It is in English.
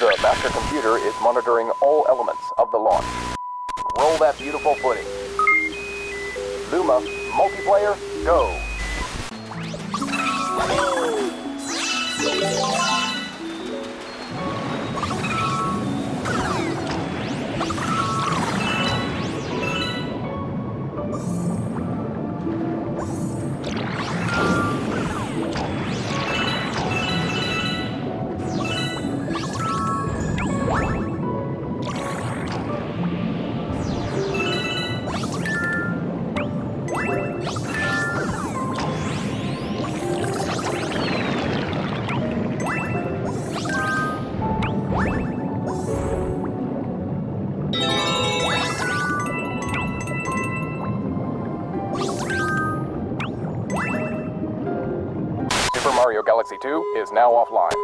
The master computer is monitoring all elements of the launch. Roll that beautiful footage. Luma, multiplayer, go. Mario Galaxy 2 is now offline.